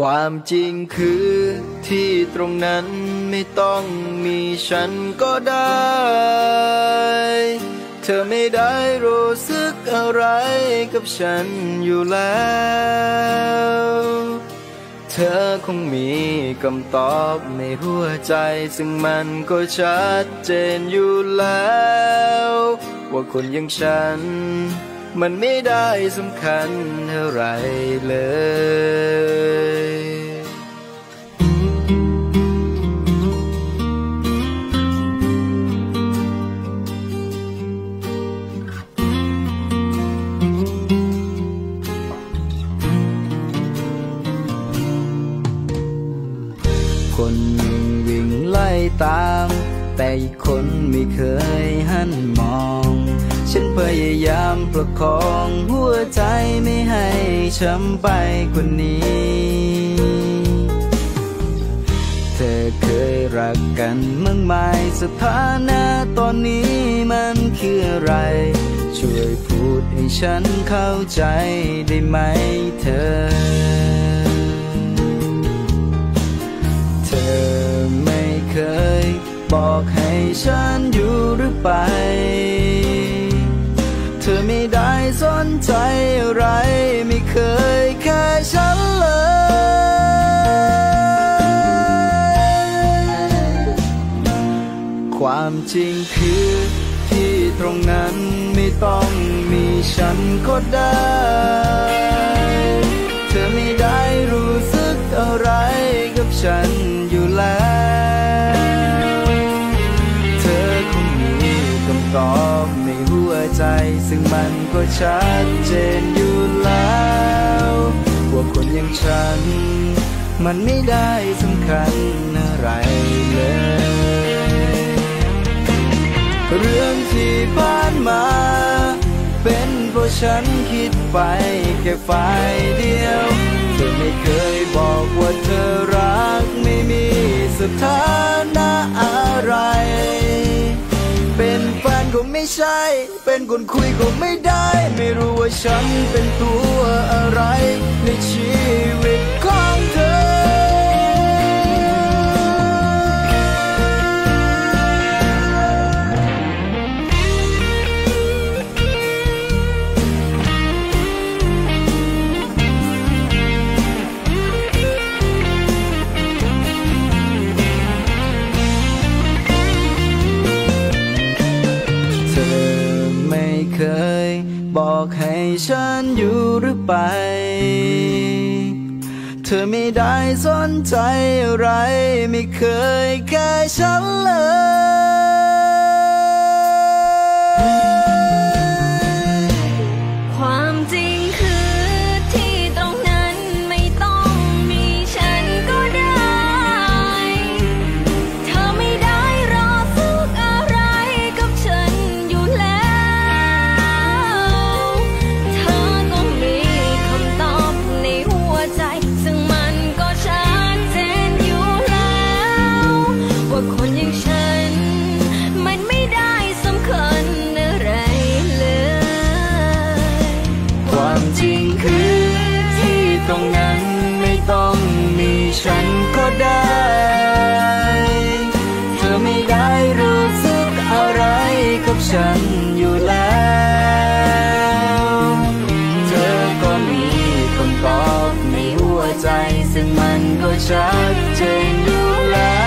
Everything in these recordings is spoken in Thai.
ความจริงคือที่ตรงนั้นไม่ต้องมีฉันก็ได้ เธอไม่ได้รู้สึกอะไรกับฉันอยู่แล้ว เธอคงมีคำตอบในหัวใจ ซึ่งมันก็ชัดเจนอยู่แล้ว ว่าคนอย่างฉัน มันไม่ได้สำคัญเท่าไรเลย ตาม แต่อีกคนไม่เคยหันมอง ฉันพยายามประคองหัวใจไม่ให้ช้ำไปกว่านี้ เธอเคยรักกันมั้งไหมสถานะตอนนี้มันคืออะไร ช่วยพูดให้ฉันเข้าใจได้ไหมเธอ ฉันอยู่หรือไป เธอไม่ได้สนใจอะไร ไม่เคยแค่ฉันเลยความจริงคือที่ตรงนั้นไม่ต้องมีฉันก็ได้ เธอไม่ได้รู้สึกอะไรกับฉันอยู่แล้ว มันก็ชัดเจนอยู่แล้วว่าคนอย่างฉัน มันไม่ได้สำคัญอะไรเลย เรื่องที่ผ่านมา เป็นเพราะฉันคิดไปแค่ฝ่ายเดียวเธอไม่เคยบอกว่าเธ เป็นคนคุยก็ไม่ได้ ไม่รู้ว่าฉันเป็นตัวอะไรในชีวิต ฉันอยู่หรือไป เธอไม่ได้สนใจอะไร ไม่เคยแค่ฉันเลย ความจริงคือที่ตรงนั้นไม่ต้องมีฉันก็ได้ เธอไม่ได้รู้สึกอะไรกับฉันอยู่แล้ว เธอก็มีคำตอบในหัวใจ ซึ่งมันก็ชัดเจนอยู่แล้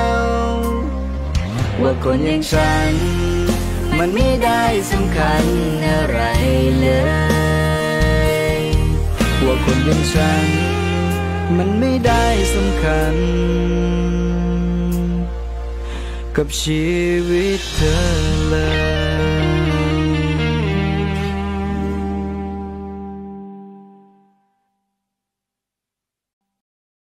ว ว่าคนอย่างฉัน มันไม่ได้สำคัญอะไรเลยว่าคนอย่างฉัน มันไม่ได้สำคัญ กับชีวิตเธอเลย